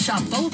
Shop both